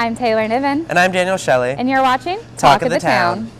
I'm Taylor Niven. And I'm Daniel Shelley. And you're watching Talk, Talk of, of, the, the town. town.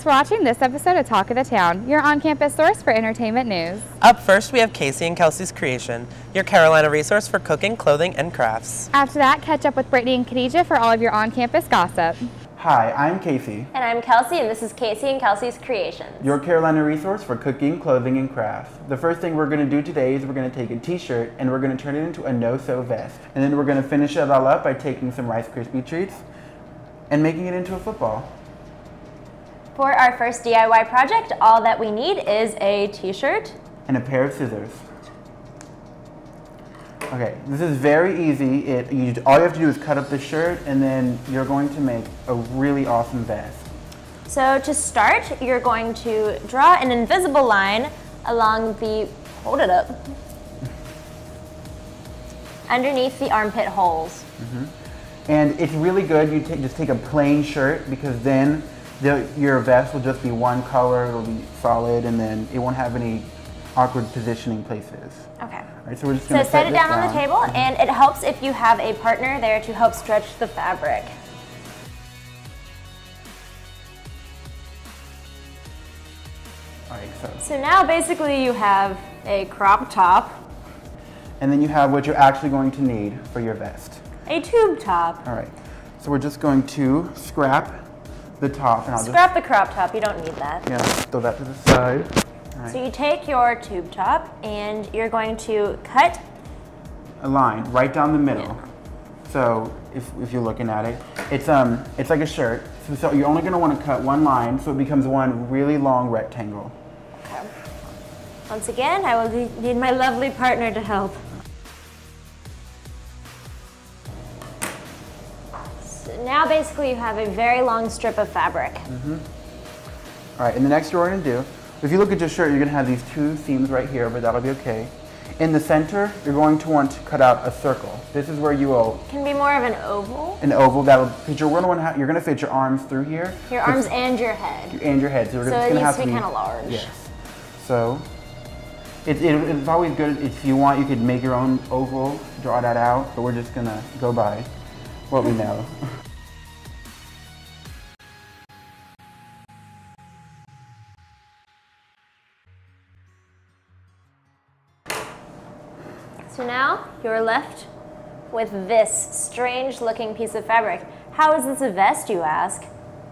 Thanks for watching this episode of Talk of the Town, your on-campus source for entertainment news. Up first, we have Casey and Kelsey's Creation, your Carolina resource for cooking, clothing, and crafts. After that, catch up with Brittany and Khadijah for all of your on-campus gossip. Hi, I'm Casey. And I'm Kelsey, and this is Casey and Kelsey's Creations. Your Carolina resource for cooking, clothing, and crafts. The first thing we're going to do today is we're going to take a t-shirt and we're going to turn it into a no-sew vest. And then we're going to finish it all up by taking some Rice Krispie treats and making it into a football. For our first DIY project, all that we need is a t-shirt. And a pair of scissors. Okay, this is very easy. It, you, all you have to do is cut up the shirt and then you're going to make a really awesome vest. So to start, you're going to draw an invisible line along the, hold it up, underneath the armpit holes. Mm -hmm. And it's really good you just take a plain shirt because then the, your vest will just be one color, it'll be solid, and then it won't have any awkward positioning places. Okay. All right, so we're just going to set, set it down, down, on the table, mm -hmm. and it helps if you have a partner there to help stretch the fabric. All right, so. So now basically you have a crop top. And then you have what you're actually going to need for your vest. A tube top. All right, so we're just going to scrap the top. And I'll Scrap the crop top, you don't need that. Yeah, throw that to the side. Right. So you take your tube top and you're going to cut a line right down the middle. Yeah. So if, if you're looking at it, it's um it's like a shirt. So, so you're only going to want to cut one line so it becomes one really long rectangle. Okay. Once again, I will need my lovely partner to help. Now basically you have a very long strip of fabric. Mm -hmm. All right, and the next you're going to do, if you look at your shirt, you're going to have these two seams right here, but that'll be okay. In the center, you're going to want to cut out a circle. This is where you will. Can be more of an oval. An oval that'll because you're going to want you're going to fit your arms through here. Your arms and your head. And your head. So, so it's going to have to be kind of large. Yes. So it, it, it's always good if you want you could make your own oval, draw that out, but we're just gonna go by what we know. So now you're left with this strange looking piece of fabric. How is this a vest, you ask?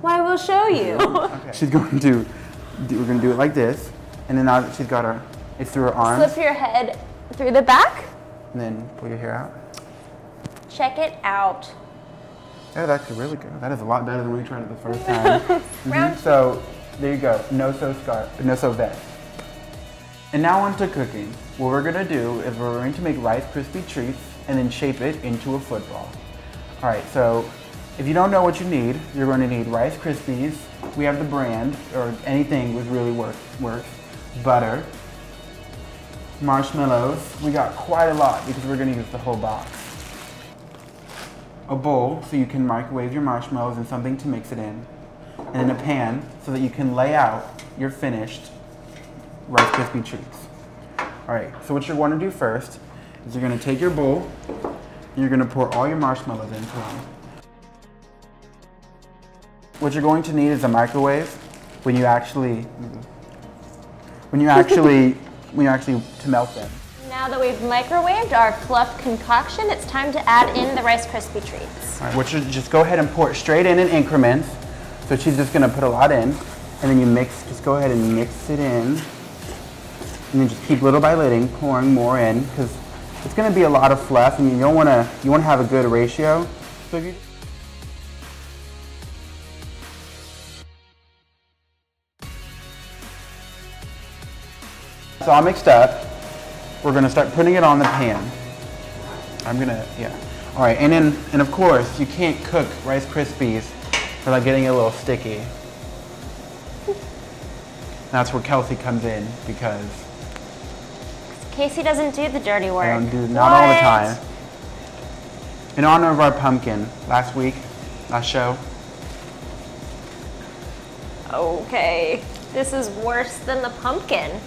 Why, we'll show you. okay. She's going to, we're going to do it like this. And then now that she's got her, it's through her arms. Slip your head through the back. And then pull your hair out. Check it out. Yeah, that's really good. That is a lot better than we tried it the first time. mm -hmm. So there you go. No sew scarf, no sew vest. And now on to cooking. What we're gonna do is we're going to make Rice Krispie treats and then shape it into a football. All right, so if you don't know what you need, you're going to need Rice Krispies. We have the brand, or anything with really work, works. Butter, marshmallows. We got quite a lot because we're gonna use the whole box. A bowl so you can microwave your marshmallows and something to mix it in. And then a pan so that you can lay out your finished Rice Krispie treats. All right, so what you're going to do first is you're going to take your bowl and you're going to pour all your marshmallows into them. What you're going to need is a microwave when you actually, when you actually, when you actually to melt them. Now that we've microwaved our fluff concoction, it's time to add in the Rice Krispie treats. All right, what you just go ahead and pour it straight in in increments. So she's just to put a lot in, and then you mix, just go ahead and mix it in. And then just keep little by little pouring more in because it's to be a lot of fluff and you don't want to, you want to have a good ratio. So you It's all mixed up. We're going to start putting it on the pan. I'm going to, yeah. All right, and then, and of course, you can't cook Rice Krispies without getting it a little sticky. That's where Kelsey comes in because Casey doesn't do the dirty work. I don't do not all the time. In honor of our pumpkin, last week, last show, Okay. This is worse than the pumpkin.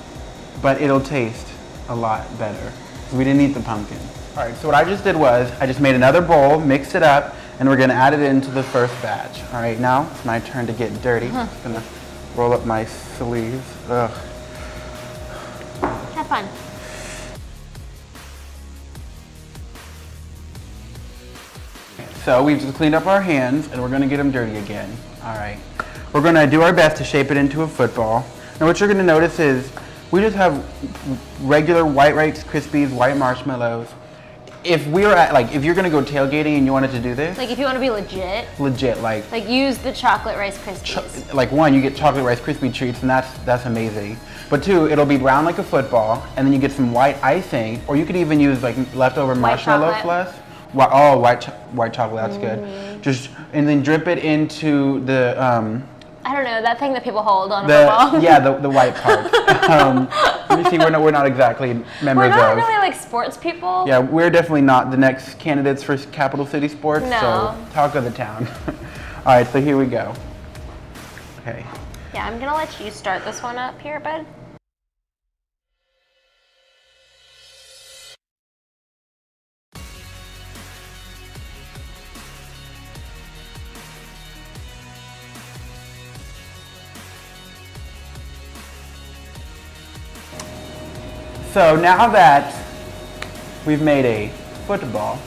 but it'll taste a lot better. We didn't eat the pumpkin. All right, so what I just did was I just made another bowl, mixed it up, and we're gonna add it into the first batch. All right, now it's my turn to get dirty. Uh-huh. Just gonna roll up my sleeves. Ugh. Have fun. So we've just cleaned up our hands and we're gonna get them dirty again. All right. We're gonna do our best to shape it into a football. Now what you're gonna notice is we just have regular white Rice Krispies, white marshmallows. If we were at, like, if you're gonna go tailgating and you wanted to do this, Like if you want to be legit, legit, like, like use the chocolate Rice Krispies. cho- like one, you get chocolate Rice Krispie treats and that's, that's amazing. But two, it'll be round like a football and then you get some white icing or you could even use like leftover marshmallow chocolate. fluff. Whi- Oh, white, cho- white chocolate, that's good. Just, and then drip it into the, um, I don't know that thing that people hold on the, football. yeah, the, the white part. um, let me see, we're not, we're not exactly members. We're not of. really like sports people. Yeah, we're definitely not the next candidates for Capital City Sports, No. so talk of the town. All right, so here we go. Okay. Yeah, I'm gonna let you start this one up here, bud. So now that we've made a football,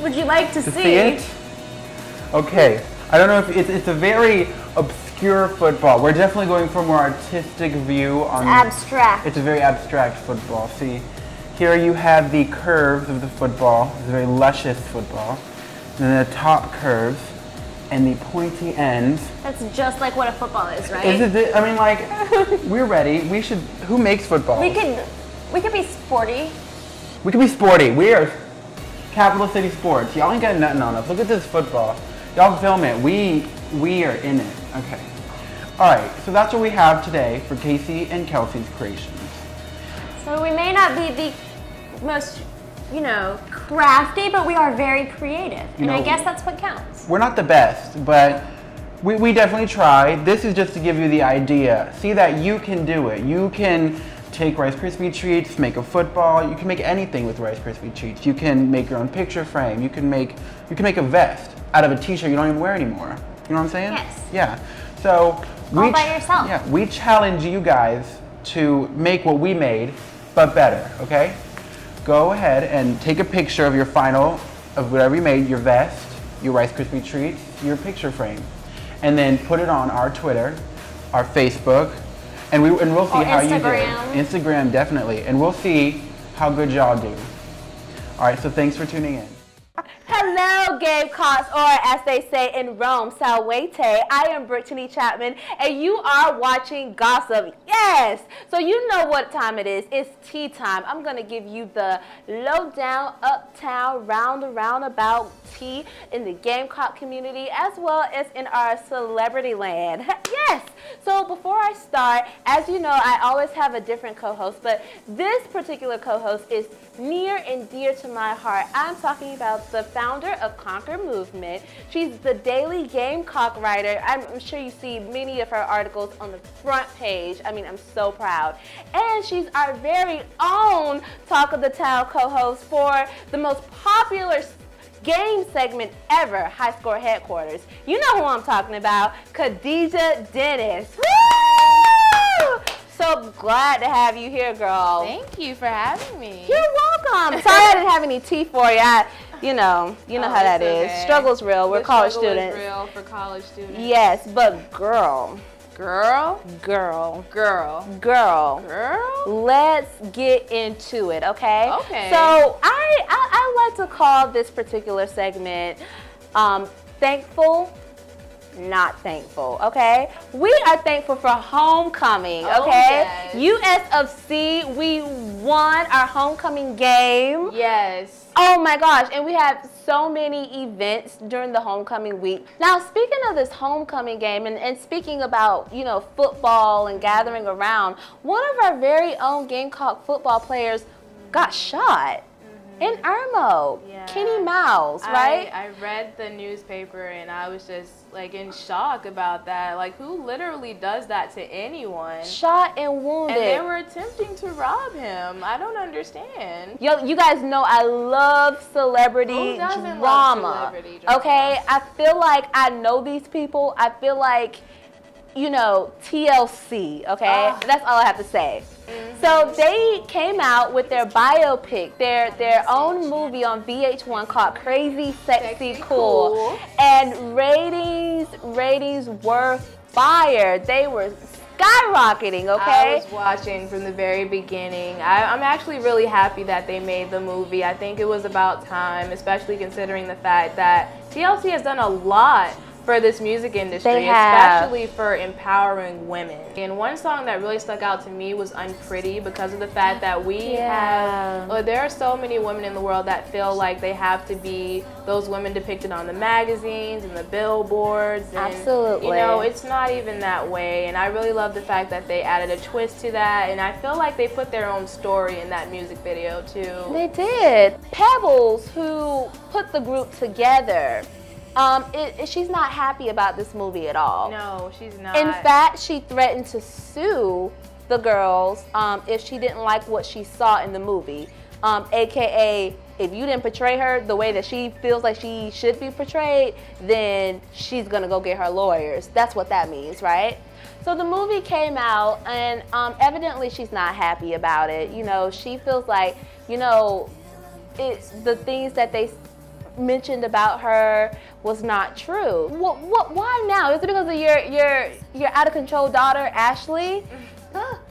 Would you like to, to see it? Okay. I don't know if it's, it's a very obscure football. We're definitely going for a more artistic view on. Abstract. It's a very abstract football. See, here you have the curves of the football. It's a very luscious football. And then the top curves and the pointy ends. That's just like what a football is, right? Is it? I mean, like, we're ready. We should. Who makes football? we could, we could be sporty. We could be sporty. We are Capital City Sports. Y'all ain't got nothing on us. Look at this football. Y'all film it. We we are in it. Okay. All right. So that's what we have today for Casey and Kelsey's creations. So we may not be the most, you know, crafty, but we are very creative, and I know- guess that's what counts. We're not the best, but we, we definitely try. This is just to give you the idea. See that you can do it. You can take Rice Krispie treats, make a football. You can make anything with Rice Krispie treats. You can make your own picture frame. You can make you can make a vest out of a T-shirt you don't even wear anymore. You know what I'm saying? Yes. Yeah. So All by yourself. Yeah. We challenge you guys to make what we made, but better. Okay. Go ahead and take a picture of your final of whatever you made, your vest, your Rice Krispie treats, your picture frame, and then put it on our Twitter, our Facebook, and we and we'll see Or how you Instagram. did. Instagram definitely, and we'll see how good y'all do. All right, so thanks for tuning in. Hello, Gamecocks, or as they say in Rome, Salvete. I am Brittany Chapman, and you are watching Gossip. Yes! So you know what time it is. It's tea time. I'm going to give you the lowdown, uptown, round roundabout tea in the Gamecock community, as well as in our celebrity land. yes! So before I start, as you know, I always have a different co-host, but this particular co-host is near and dear to my heart. I'm talking about the founder of Conquer Movement. She's the daily Gamecock writer. I'm, sure you see many of her articles on the front page. I mean, I'm so proud. And she's our very own Talk of the Town co-host for the most popular game segment ever, High Score Headquarters. You know who I'm talking about, Khadijah Dennis. Woo! So glad to have you here, girl. Thank you for having me. You're welcome. Sorry I didn't have any tea for you. I, you know, you know Oh, how that it's is. Struggle's real. We're The college students. real for college students. Yes, but girl, Girl, girl, girl, girl. girl. Let's get into it, okay? Okay. So I, I, I like to call this particular segment um, "Thankful not thankful, okay? We are thankful for homecoming, Oh, okay? yes. US of C, we won our homecoming game. Yes. Oh my gosh, and we have so many events during the homecoming week. Now, speaking of this homecoming game and, and speaking about, you know, football and gathering around, one of our very own Gamecock football players got shot in Irmo, Yeah. Kenny Mouse, right? I, I read the newspaper and I was just like in shock about that. Like, who literally does that to anyone? shot and wounded. And they were attempting to rob him. I don't understand. Yo, you guys know I love celebrity Who doesn't love celebrity drama? Okay, I feel like I know these people. I feel like, you know, TLC. Okay, Ah. that's all I have to say. Mm-hmm. So they came out with their biopic, their their own movie on VH1 called Crazy Sexy, Sexy cool. Cool. and ratings ratings were fire. They were skyrocketing. Okay. I was watching from the very beginning. I, I'm actually really happy that they made the movie. I think it was about time, especially considering the fact that TLC has done a lot for this music industry, especially for empowering women. And one song that really stuck out to me was Unpretty because of the fact that we Yeah. have, well, there are so many women in the world that feel like they have to be those women depicted on the magazines and the billboards. And, Absolutely. You know, it's not even that way. And I really love the fact that they added a twist to that. And I feel like they put their own story in that music video too. They did. Pebbles, who put the group together, um, it, it- she's not happy about this movie at all. no, she's not. In fact, she threatened to sue the girls um, if she didn't like what she saw in the movie. Um, AKA, if you didn't portray her the way that she feels like she should be portrayed, then she's gonna go get her lawyers. That's what that means, right? So the movie came out, and um, evidently she's not happy about it. You know, she feels like, you know, it's the things that they mentioned about her was not true. What, what, why now? Is it because of your your your out of control daughter Ashley?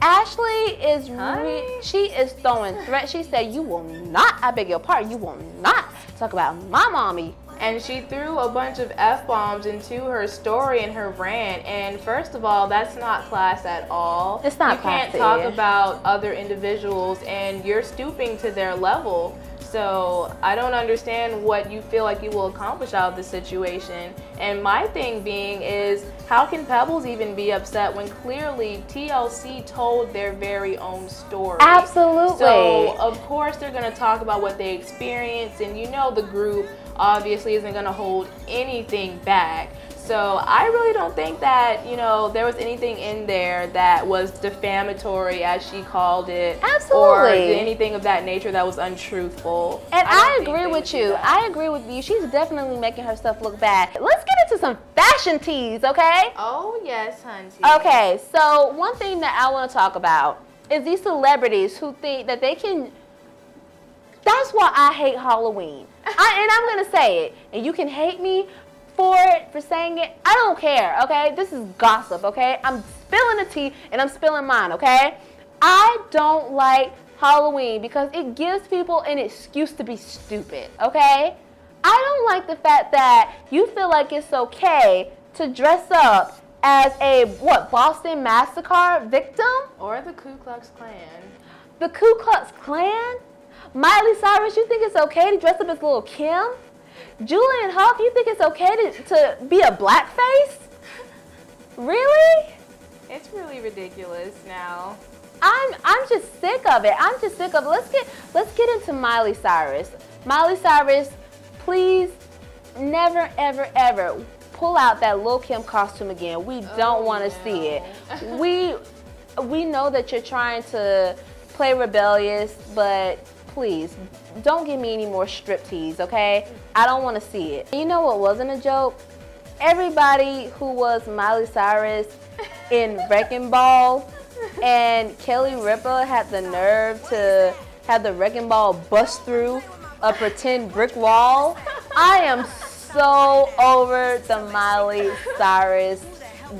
Ashley is re- she is throwing threats. She said, "You will not. I beg your pardon. You will not talk about my mommy." And she threw a bunch of F bombs into her story and her rant. And first of all, that's not class at all. It's not You can't talk about other individuals and you're stooping to their level. So I don't understand what you feel like you will accomplish out of this situation. And my thing being is, how can Pebbles even be upset when clearly TLC told their very own story? Absolutely. So of course they're gonna talk about what they experienced, and you know the group obviously isn't gonna hold anything back. So I really don't think that you know there was anything in there that was defamatory, as she called it, or Absolutely. anything of that nature that was untruthful. And don't I, agree with you. I agree with you. She's definitely making herself look bad. Let's get into some fashion teas, okay? Oh yes, Hunty. Okay, so one thing that I want to talk about is these celebrities who think that they can. That's why I hate Halloween. I, and I'm going to say it. And you can hate me for it, for saying it. I don't care, okay? This is gossip, okay? I'm spilling the tea and I'm spilling mine, okay? I don't like Halloween because it gives people an excuse to be stupid, okay? I don't like the fact that you feel like it's okay to dress up as a what Boston Massacre victim, Or the Ku Klux Klan. the Ku Klux Klan, Miley Cyrus. You think it's okay to dress up as little Kim? Julianne Hough, you think it's okay to, to be a blackface? Really? It's really ridiculous now. I'm I'm just sick of it. I'm just sick of it. Let's get let's get into Miley Cyrus. Miley Cyrus, please never ever ever pull out that Lil Kim costume again. We oh, don't Oh, want to see it. We we know that you're trying to play rebellious, but please don't give me any more striptease, okay? I don't want to see it. You know what wasn't a joke? Everybody who was Miley Cyrus in Wrecking Ball and Kelly Ripa had the nerve to have the wrecking ball bust through a pretend brick wall. I am so over the Miley Cyrus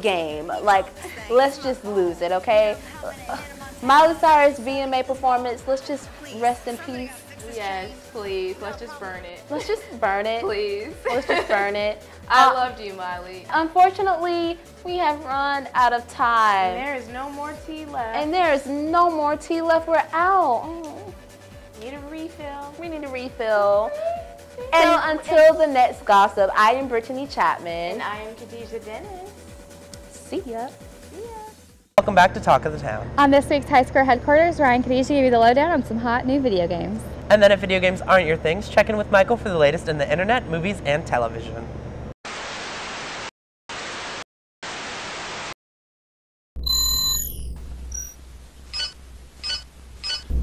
game. Like, let's just lose it, okay? Miley Cyrus VMA performance, let's just rest in peace. Yes, please. Let's just burn it. Let's just burn it. Please. Let's just burn it. I Uh, loved you, Miley. Unfortunately, we have run out of time. And There is no more tea left. And there is no more tea left. We're out. Oh, Need a refill. we need a refill. And until the next gossip, I am Brittany Chapman. And I am Khadijah Dennis. See ya. Welcome back to Talk of the Town. On this week's High Score headquarters, Ryan Khadijah give you the lowdown on some hot new video games. And then if video games aren't your things, check in with Michael for the latest in the internet, movies, and television.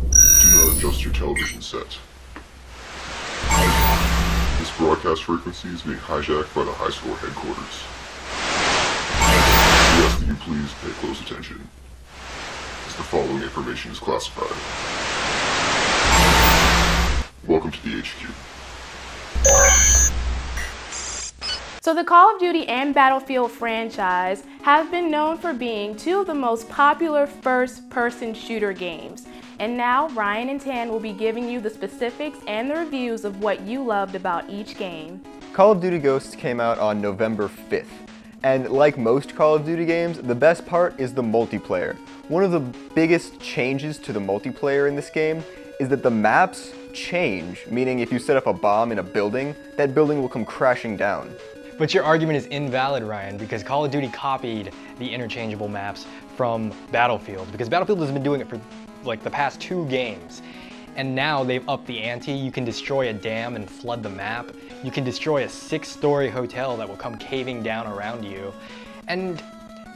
Do not adjust your television set. This broadcast frequency is being hijacked by the high score headquarters. We ask that you please pay close attention, as the following information is classified. Welcome to the HQ. So the Call of Duty and Battlefield franchise have been known for being two of the most popular first-person shooter games. And now Ryan and Tan will be giving you the specifics and the reviews of what you loved about each game. Call of Duty Ghosts came out on November 5th. And like most Call of Duty games, the best part is the multiplayer. One of the biggest changes to the multiplayer in this game is that the maps change, meaning if you set up a bomb in a building, that building will come crashing down. But your argument is invalid, Ryan, because Call of Duty copied the interchangeable maps from Battlefield, because Battlefield has been doing it for like the past two games. And now they've upped the ante. You can destroy a dam and flood the map. You can destroy a six-story hotel that will come caving down around you. And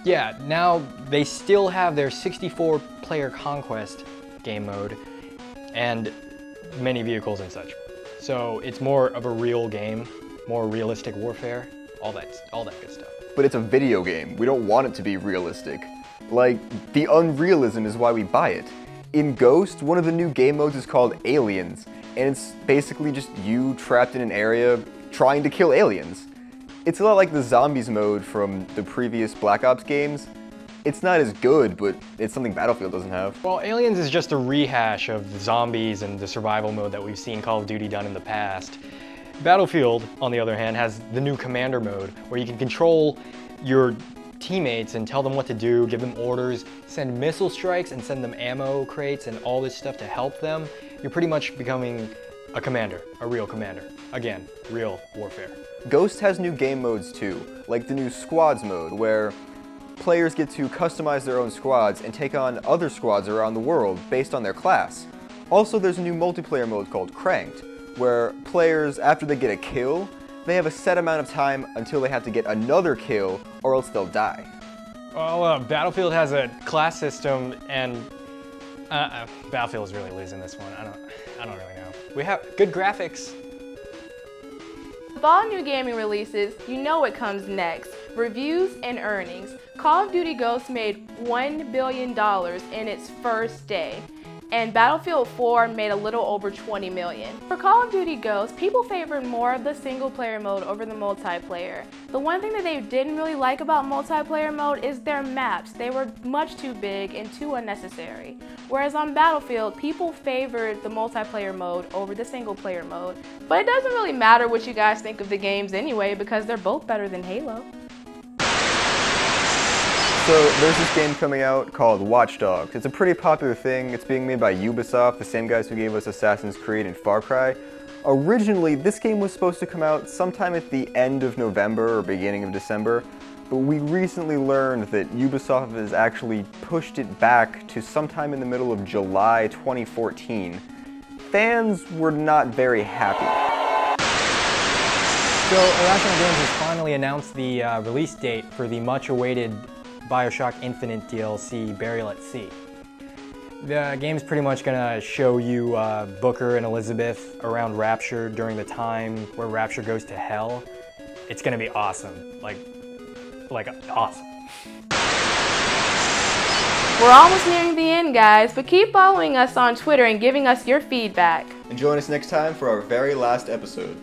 yeah, now they still have their 64-player conquest game mode and many vehicles and such. So it's more of a real game, more realistic warfare, all that, all that good stuff. But it's a video game. We don't want it to be realistic. Like, the unrealism is why we buy it. In Ghost, one of the new game modes is called Aliens, and it's basically just you trapped in an area trying to kill aliens. It's a lot like the Zombies mode from the previous Black Ops games. It's not as good, but it's something Battlefield doesn't have. Well, Aliens is just a rehash of the zombies and the survival mode that we've seen Call of Duty done in the past. Battlefield, on the other hand, has the new Commander mode, where you can control your teammates and tell them what to do, give them orders, send missile strikes and send them ammo crates and all this stuff to help them. You're pretty much becoming a commander, a real commander. Again, real warfare. Ghost has new game modes too, like the new Squads mode, where players get to customize their own squads and take on other squads around the world based on their class. Also, there's a new multiplayer mode called Cranked, where players, after they get a kill, they have a set amount of time until they have to get another kill or else they'll die. Well, uh, Battlefield has a class system, and uh, uh, Battlefield is really losing this one. I don't, I don't really know. We have good graphics. With all new gaming releases, you know what comes next. Reviews and earnings. Call of Duty Ghosts made $1 billion in its first day. And Battlefield 4 made a little over 20 million. For Call of Duty Ghosts, people favored more of the single player mode over the multiplayer. The one thing that they didn't really like about multiplayer mode is their maps. They were much too big and too unnecessary. Whereas on Battlefield, people favored the multiplayer mode over the single player mode. But it doesn't really matter what you guys think of the games anyway because they're both better than Halo. So there's this game coming out called Watch Dogs. It's a pretty popular thing. It's being made by Ubisoft, the same guys who gave us Assassin's Creed and Far Cry. Originally, this game was supposed to come out sometime at the end of November or beginning of December, but we recently learned that Ubisoft has actually pushed it back to sometime in the middle of July 2014. Fans were not very happy. So Irrational Games has finally announced the uh, release date for the much-awaited Bioshock Infinite DLC, Burial at Sea. The game's pretty much gonna show you uh, Booker and Elizabeth around Rapture during the time where Rapture goes to hell. It's gonna be awesome, like, like awesome. We're almost nearing the end, guys, but keep following us on Twitter and giving us your feedback. And join us next time for our very last episode.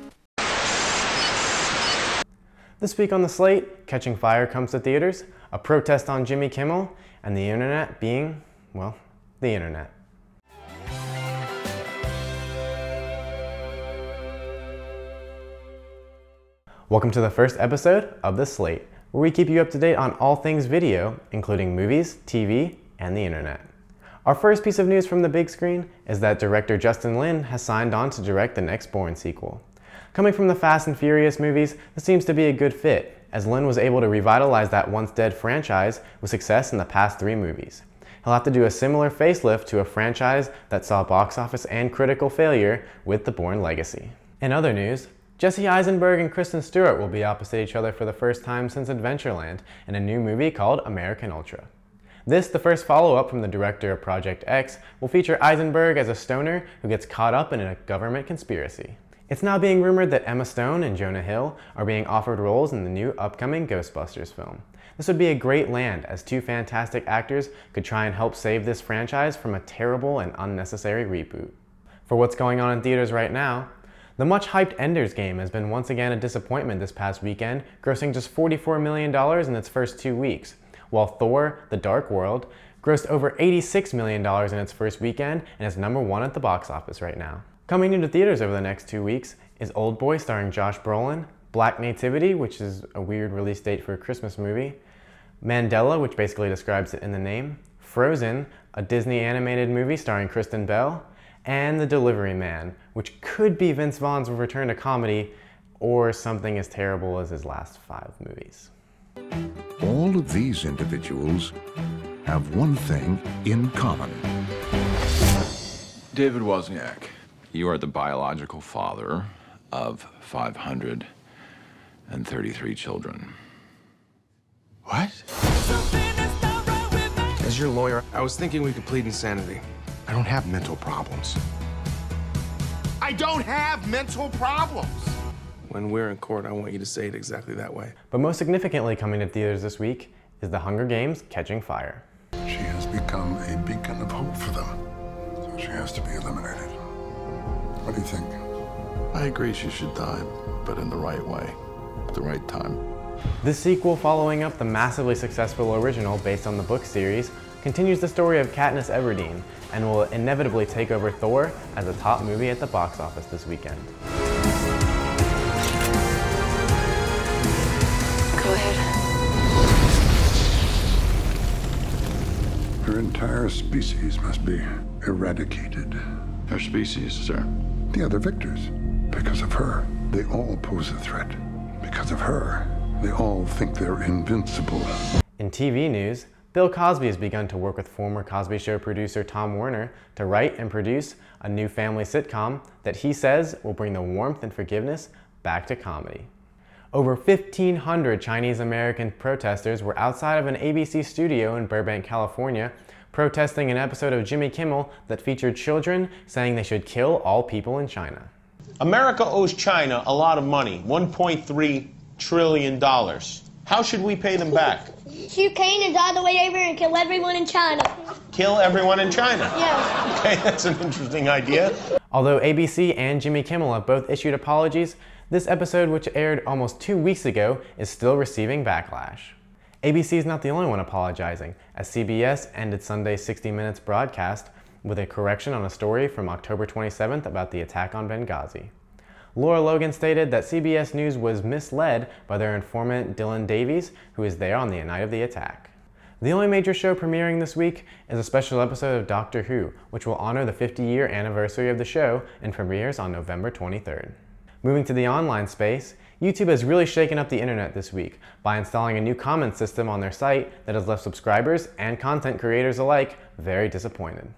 This week on the slate, Catching Fire comes to theaters, a protest on Jimmy Kimmel, and the internet being, well, the internet. Welcome to the first episode of The Slate, where we keep you up to date on all things video, including movies, TV, and the internet. Our first piece of news from the big screen is that director Justin Lin has signed on to direct the next Bourne sequel. Coming from the Fast and Furious movies, this seems to be a good fit, as Lin was able to revitalize that once dead franchise with success in the past three movies. He'll have to do a similar facelift to a franchise that saw box office and critical failure with the Bourne Legacy. In other news, Jesse Eisenberg and Kristen Stewart will be opposite each other for the first time since Adventureland in a new movie called American Ultra. This, the first follow-up from the director of Project X, will feature Eisenberg as a stoner who gets caught up in a government conspiracy. It's now being rumored that Emma Stone and Jonah Hill are being offered roles in the new upcoming Ghostbusters film. This would be a great land as two fantastic actors could try and help save this franchise from a terrible and unnecessary reboot. For what's going on in theaters right now, the much hyped Ender's Game has been once again a disappointment this past weekend, grossing just $44 million in its first two weeks, while Thor The Dark World grossed over $86 million in its first weekend and is number one at the box office right now. Coming into theaters over the next two weeks is Old Boy starring Josh Brolin, Black Nativity, which is a weird release date for a Christmas movie, Mandela, which basically describes it in the name, Frozen, a Disney animated movie starring Kristen Bell, and The Delivery Man, which could be Vince Vaughn's return to comedy or something as terrible as his last five movies. All of these individuals have one thing in common. David Wozniak, you are the biological father of 533 children. What? As your lawyer, I was thinking we could plead insanity. I don't have mental problems. I don't have mental problems! When we're in court, I want you to say it exactly that way. But most significantly coming to theaters this week is The Hunger Games Catching Fire. She has become a beacon of hope for them, so she has to be eliminated. What do you think? I agree she should die, but in the right way, at the right time. This sequel, following up the massively successful original based on the book series, continues the story of Katniss Everdeen and will inevitably take over Thor as the top movie at the box office this weekend. Go ahead. Her entire species must be eradicated. Her species, sir? The other victors. Because of her, they all pose a threat. Because of her, they all think they're invincible. In TV news, Bill Cosby has begun to work with former Cosby Show producer Tom Werner to write and produce a new family sitcom that he says will bring the warmth and forgiveness back to comedy. Over 1,500 Chinese American protesters were outside of an ABC studio in Burbank, California, protesting an episode of Jimmy Kimmel that featured children saying they should kill all people in China. America owes China a lot of money $1.3 trillion. How should we pay them back? Shoot cannons all the way over and kill everyone in China. Kill everyone in China? Yeah. Okay, that's an interesting idea. Although ABC and Jimmy Kimmel have both issued apologies, this episode, which aired almost two weeks ago, is still receiving backlash. ABC is not the only one apologizing, as CBS ended Sunday's 60 Minutes broadcast with a correction on a story from October 27th about the attack on Benghazi. Lara Logan stated that CBS News was misled by their informant Dylan Davies, who was there on the night of the attack. The only major show premiering this week is a special episode of Doctor Who, which will honor the 50 year anniversary of the show and premieres on November 23rd. Moving to the online space, YouTube has really shaken up the internet this week by installing a new comment system on their site that has left subscribers and content creators alike very disappointed.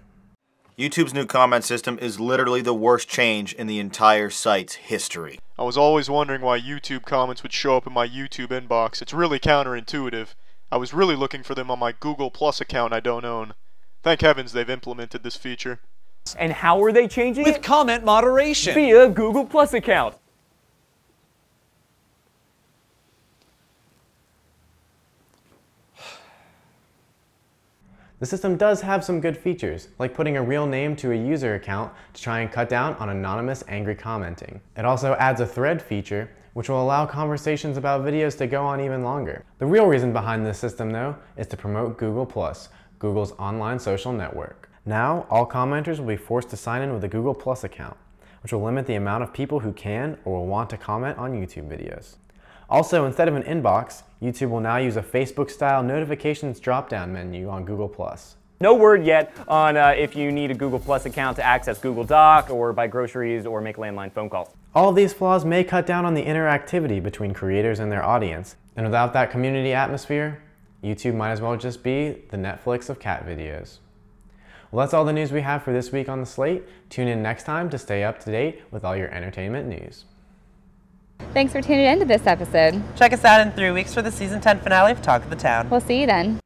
YouTube's new comment system is literally the worst change in the entire site's history. I was always wondering why YouTube comments would show up in my YouTube inbox. It's really counterintuitive. I was really looking for them on my Google Plus account I don't own. Thank heavens they've implemented this feature. And how are they changing With it? comment moderation. Via Google Plus account. The system does have some good features, like putting a real name to a user account to try and cut down on anonymous angry commenting. It also adds a thread feature, which will allow conversations about videos to go on even longer. The real reason behind this system though is to promote Google+, Google's online social network. Now, all commenters will be forced to sign in with a Google Plus account, which will limit the amount of people who can or will want to comment on YouTube videos. Also, instead of an inbox, YouTube will now use a Facebook-style notifications drop-down menu on Google+. No word yet on uh, if you need a Google Plus account to access Google Doc or buy groceries or make landline phone calls. All of these flaws may cut down on the interactivity between creators and their audience, and without that community atmosphere, YouTube might as well just be the Netflix of cat videos. Well, that's all the news we have for this week on the slate. Tune in next time to stay up to date with all your entertainment news. Thanks for tuning in to this episode. Check us out in three weeks for the season 10 finale of Talk of the Town. We'll see you then.